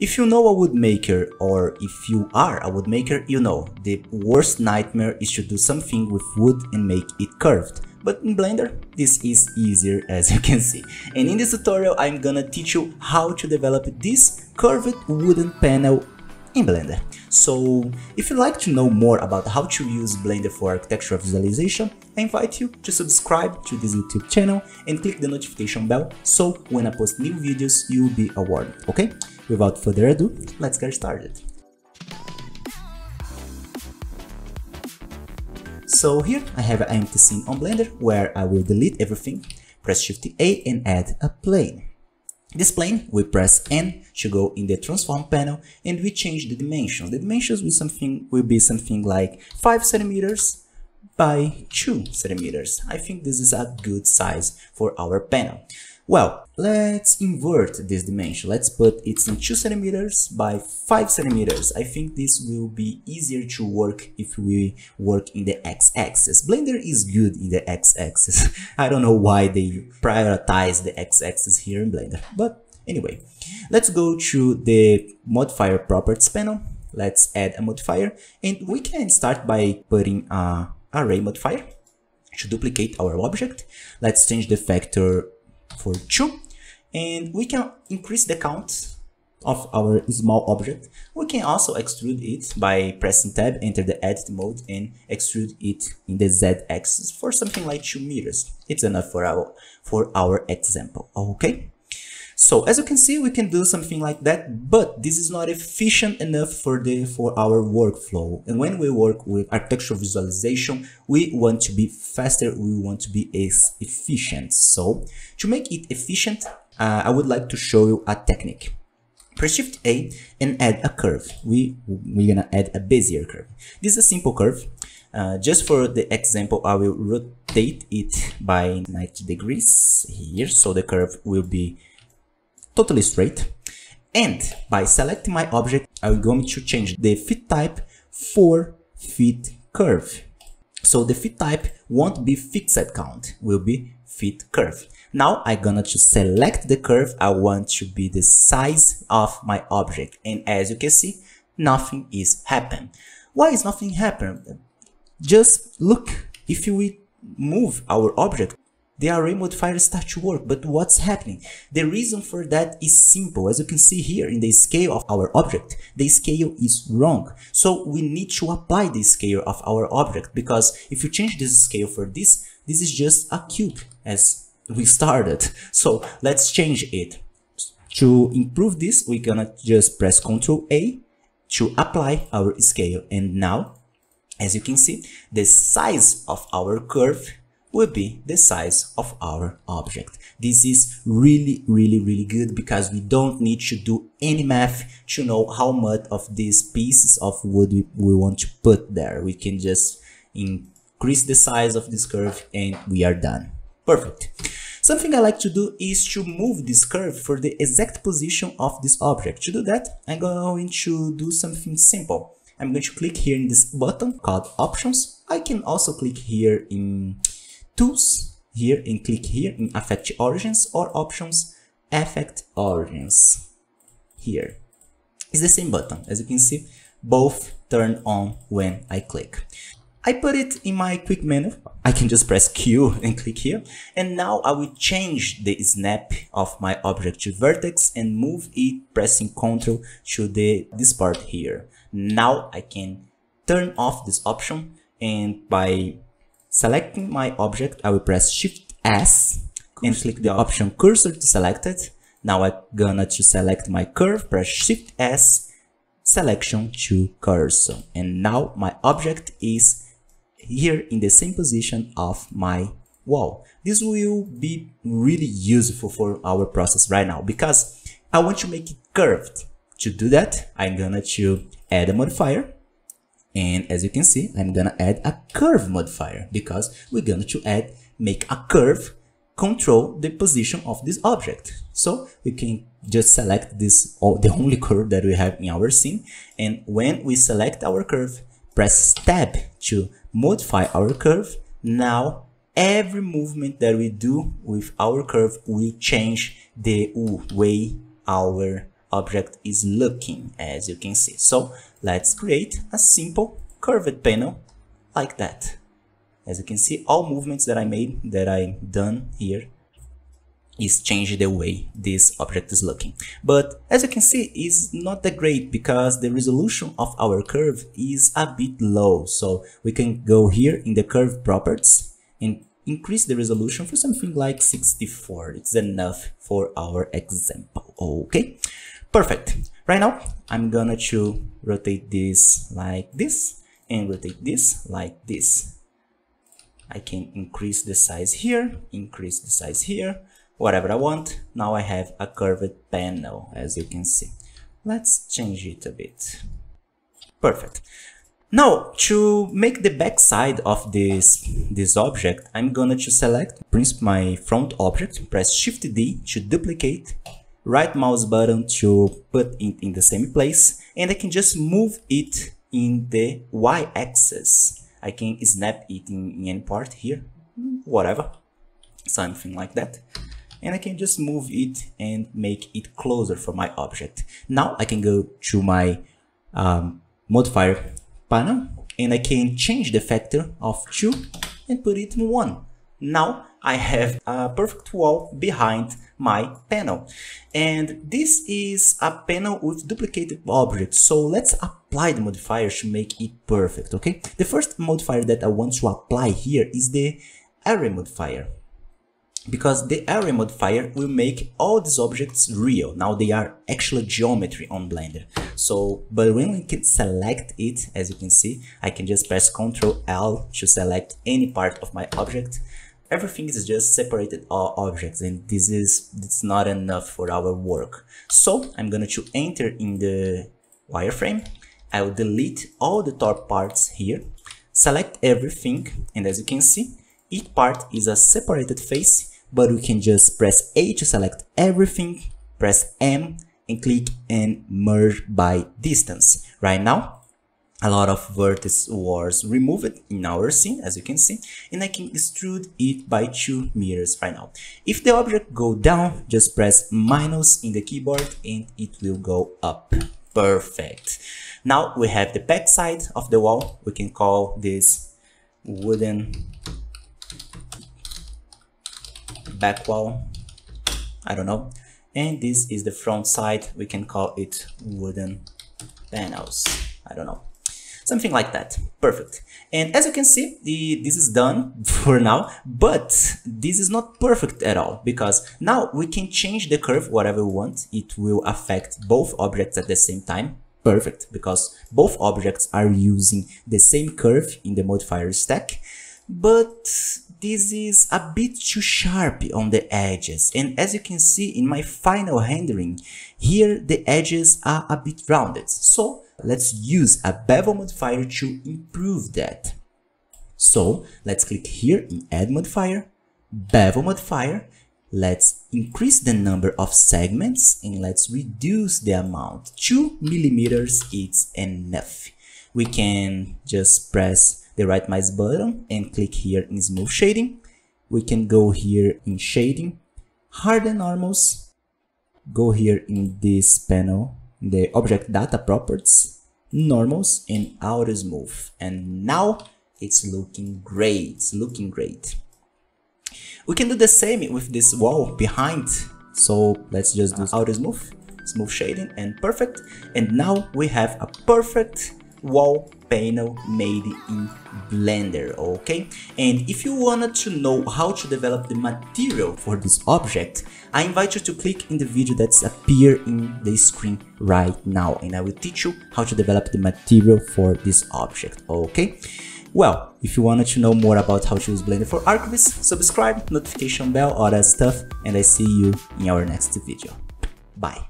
If you know a woodmaker or if you are a woodmaker, you know the worst nightmare is to do something with wood and make it curved. But in Blender, this is easier as you can see. And in this tutorial, I'm gonna teach you how to develop this curved wooden panel in Blender. So if you'd like to know more about how to use Blender for architectural visualization, I invite you to subscribe to this YouTube channel and click the notification bell so when I post new videos, you'll be awarded, okay? Without further ado, let's get started. So here I have an empty scene on Blender where I will delete everything, press Shift A and add a plane. This plane, we press N to go in the transform panel and we change the dimensions. The dimensions will, something, will be something like 5 centimeters by 2 centimeters. I think this is a good size for our panel. Well, let's invert this dimension. Let's put it in 2 centimeters by 5 centimeters. I think this will be easier to work if we work in the x-axis. Blender is good in the x-axis. I don't know why they prioritize the x-axis here in Blender. But anyway, let's go to the modifier properties panel. Let's add a modifier and we can start by putting a array modifier to duplicate our object. Let's change the factor for 2 and we can increase the count of our small object. We can also extrude it by pressing tab, enter the edit mode and extrude it in the Z axis for something like 2 meters. It's enough for our, for our example, okay? So as you can see, we can do something like that, but this is not efficient enough for the for our workflow. And when we work with architectural visualization, we want to be faster, we want to be as efficient. So to make it efficient, uh, I would like to show you a technique. Press Shift A and add a curve. We, we're gonna add a Bezier curve. This is a simple curve. Uh, just for the example, I will rotate it by 90 degrees here. So the curve will be totally straight. And by selecting my object, I'm going to change the fit type for fit curve. So the fit type won't be fixed count, will be fit curve. Now I'm gonna to select the curve I want to be the size of my object. And as you can see, nothing is happen. Why is nothing happen? Just look, if we move our object, the array modifier start to work. But what's happening? The reason for that is simple. As you can see here in the scale of our object, the scale is wrong. So we need to apply the scale of our object because if you change this scale for this, this is just a cube as we started. So let's change it. To improve this, we're gonna just press Ctrl A to apply our scale. And now, as you can see, the size of our curve will be the size of our object. This is really, really, really good because we don't need to do any math to know how much of these pieces of wood we, we want to put there. We can just increase the size of this curve and we are done. Perfect. Something I like to do is to move this curve for the exact position of this object. To do that, I'm going to do something simple. I'm going to click here in this button called options. I can also click here in tools here and click here in affect origins or options affect origins. Here. It's the same button. As you can see both turn on when I click. I put it in my quick menu. I can just press Q and click here. And now I will change the snap of my object to vertex and move it pressing Ctrl to the this part here. Now I can turn off this option and by Selecting my object, I will press Shift S and click the option cursor to select it. Now I'm gonna to select my curve, press Shift S, selection to cursor. And now my object is here in the same position of my wall. This will be really useful for our process right now because I want to make it curved. To do that, I'm gonna to add a modifier and as you can see, I'm gonna add a curve modifier because we're going to add, make a curve control the position of this object. So we can just select this, the only curve that we have in our scene. And when we select our curve, press tab to modify our curve. Now every movement that we do with our curve will change the way our object is looking as you can see. So let's create a simple curved panel like that. As you can see, all movements that I made, that I done here, is change the way this object is looking. But as you can see, is not that great because the resolution of our curve is a bit low. So we can go here in the curve properties and increase the resolution for something like 64. It's enough for our example. Okay, perfect. Right now, I'm gonna to rotate this like this and rotate this like this. I can increase the size here, increase the size here, whatever I want. Now I have a curved panel, as you can see. Let's change it a bit. Perfect. Now, to make the back side of this, this object, I'm gonna to select print my front object, press Shift D to duplicate, right mouse button to put it in the same place, and I can just move it in the y-axis. I can snap it in, in any part here, whatever, something like that. And I can just move it and make it closer for my object. Now I can go to my um, modifier panel and I can change the factor of 2 and put it in 1. Now I have a perfect wall behind my panel. And this is a panel with duplicated objects. So let's apply the modifier to make it perfect, okay? The first modifier that I want to apply here is the array modifier because the array modifier will make all these objects real. Now they are actually geometry on Blender. So, but when we can select it, as you can see, I can just press Ctrl L to select any part of my object. Everything is just separated all objects and this is it's not enough for our work. So I'm gonna to enter in the wireframe. I will delete all the top parts here, select everything, and as you can see, each part is a separated face but we can just press A to select everything, press M and click and merge by distance. Right now, a lot of vertex was removed in our scene, as you can see, and I can extrude it by 2 meters right now. If the object go down, just press minus in the keyboard and it will go up. Perfect. Now we have the back side of the wall. We can call this wooden back wall I don't know and this is the front side we can call it wooden panels I don't know something like that. Perfect. And as you can see the this is done for now but this is not perfect at all because now we can change the curve whatever we want. It will affect both objects at the same time. Perfect. Because both objects are using the same curve in the modifier stack. But this is a bit too sharp on the edges. And as you can see in my final rendering here the edges are a bit rounded. So let's use a bevel modifier to improve that. So let's click here in add modifier bevel modifier let's increase the number of segments and let's reduce the amount. 2 millimeters is enough. We can just press the right mouse button and click here in smooth shading. We can go here in shading, harden normals, go here in this panel, the object data properties, normals and auto smooth. And now it's looking great, it's looking great. We can do the same with this wall behind. So let's just do auto smooth, smooth shading and perfect. And now we have a perfect wall panel made in Blender, okay? And if you wanted to know how to develop the material for this object, I invite you to click in the video that's appear in the screen right now and I will teach you how to develop the material for this object, okay? Well, if you wanted to know more about how to use Blender for Archviz, subscribe, notification bell, all that stuff, and I see you in our next video. Bye.